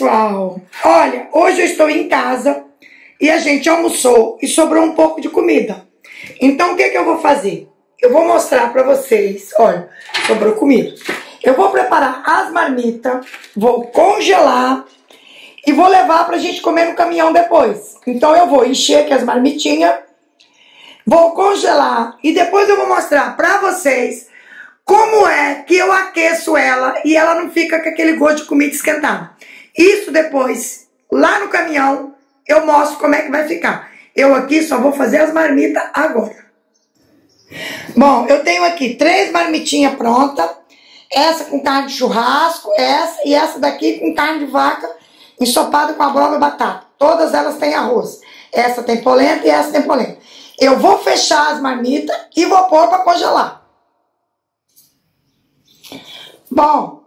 pessoal! Olha, hoje eu estou em casa e a gente almoçou e sobrou um pouco de comida. Então o que, que eu vou fazer? Eu vou mostrar para vocês, olha, sobrou comida. Eu vou preparar as marmitas, vou congelar e vou levar pra gente comer no caminhão depois. Então eu vou encher aqui as marmitinhas, vou congelar e depois eu vou mostrar pra vocês como é que eu aqueço ela e ela não fica com aquele gosto de comida esquentada. Isso depois, lá no caminhão, eu mostro como é que vai ficar. Eu aqui só vou fazer as marmitas agora. Bom, eu tenho aqui três marmitinhas prontas. Essa com carne de churrasco, essa e essa daqui com carne de vaca ensopada com abóbora e batata. Todas elas têm arroz. Essa tem polenta e essa tem polenta. Eu vou fechar as marmitas e vou pôr para congelar. Bom,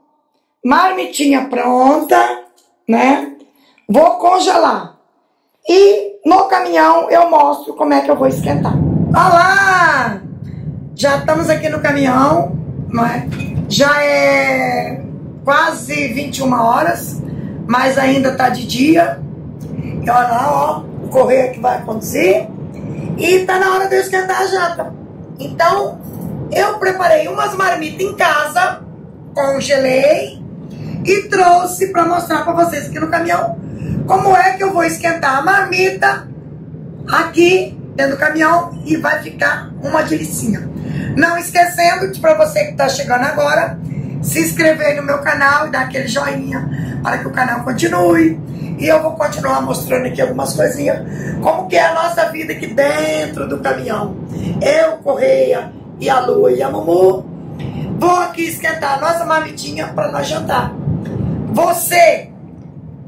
marmitinha pronta, né? Vou congelar. E no caminhão eu mostro como é que eu vou esquentar. Olá! Já estamos aqui no caminhão, né? Já é quase 21 horas, mas ainda tá de dia. E olha lá, ó, o correio que vai acontecer. E tá na hora de eu esquentar a janta. Então, eu preparei umas marmitas em casa congelei e trouxe para mostrar para vocês aqui no caminhão como é que eu vou esquentar a marmita aqui dentro do caminhão e vai ficar uma delicinha. Não esquecendo de para você que está chegando agora, se inscrever no meu canal e dar aquele joinha para que o canal continue. E eu vou continuar mostrando aqui algumas coisinhas, como que é a nossa vida aqui dentro do caminhão. Eu, Correia, e a Lua e a Mumu Vou aqui esquentar a nossa marmitinha para nós jantar. Você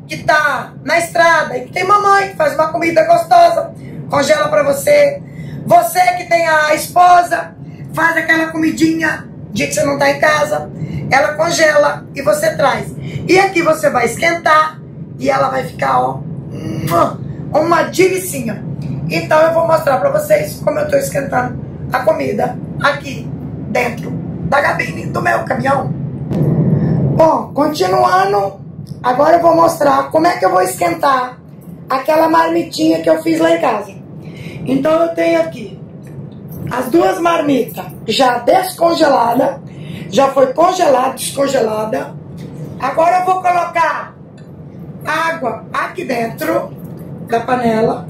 que tá na estrada e que tem mamãe que faz uma comida gostosa, congela para você. Você que tem a esposa, faz aquela comidinha dia que você não tá em casa, ela congela e você traz. E aqui você vai esquentar e ela vai ficar, ó, uma delicinha. Então eu vou mostrar para vocês como eu tô esquentando a comida aqui dentro da cabine do meu caminhão. Bom, continuando, agora eu vou mostrar como é que eu vou esquentar aquela marmitinha que eu fiz lá em casa. Então eu tenho aqui as duas marmitas já descongeladas, já foi congelada, descongelada. Agora eu vou colocar água aqui dentro da panela.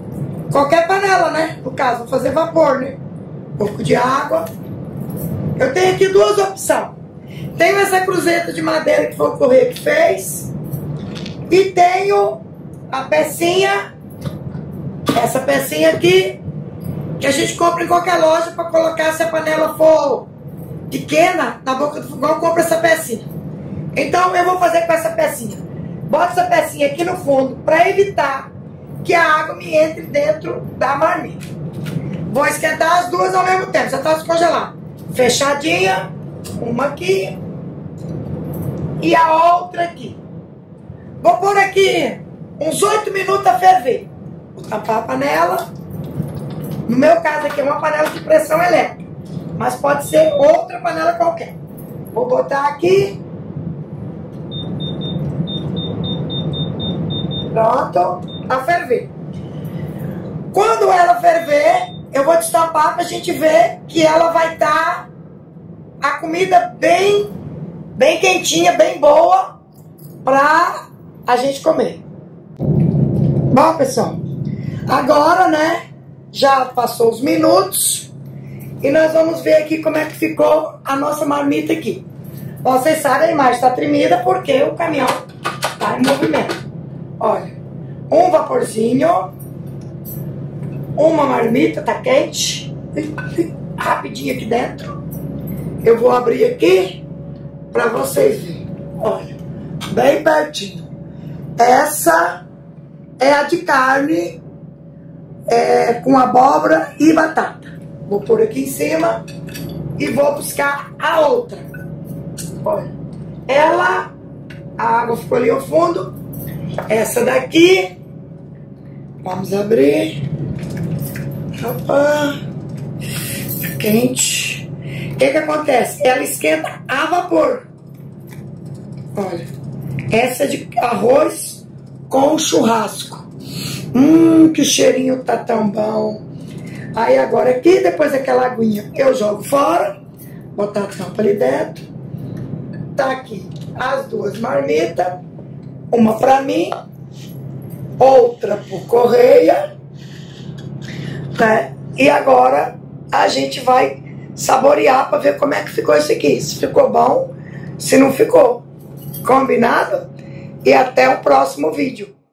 Qualquer panela, né? No caso, vou fazer vapor, né? Um pouco de água. Eu tenho aqui duas opções. Tenho essa cruzeta de madeira que foi o correio que fez. E tenho a pecinha, essa pecinha aqui, que a gente compra em qualquer loja para colocar se a panela for pequena, na boca do fogão, compra essa pecinha. Então eu vou fazer com essa pecinha. Boto essa pecinha aqui no fundo para evitar que a água me entre dentro da marmita. Vou esquentar as duas ao mesmo tempo, já está descongelado fechadinha, uma aqui e a outra aqui. Vou pôr aqui uns 8 minutos a ferver. Vou tapar a panela. No meu caso aqui é uma panela de pressão elétrica, mas pode ser outra panela qualquer. Vou botar aqui. Pronto, a ferver. Quando ela ferver, eu vou destapar para a gente ver que ela vai estar tá a comida bem, bem quentinha, bem boa para a gente comer. Bom, pessoal, agora, né, já passou os minutos e nós vamos ver aqui como é que ficou a nossa marmita aqui. Vocês sabem, a imagem está tremida porque o caminhão está em movimento. Olha, um vaporzinho uma marmita, tá quente. Rapidinho aqui dentro. Eu vou abrir aqui para vocês verem. Olha, bem pertinho. Essa é a de carne é, com abóbora e batata. Vou pôr aqui em cima e vou buscar a outra. Olha, ela, a água ficou ali ao fundo. Essa daqui, vamos abrir. Opa! Tá quente. O que que acontece? Ela esquenta a vapor. Olha, essa é de arroz com churrasco. Hum, que cheirinho tá tão bom. Aí agora aqui, depois daquela aguinha, eu jogo fora, botar a tampa ali dentro. Tá aqui as duas marmitas, uma para mim, outra por correia, né? E agora a gente vai saborear para ver como é que ficou isso aqui. Se ficou bom, se não ficou. Combinado? E até o próximo vídeo.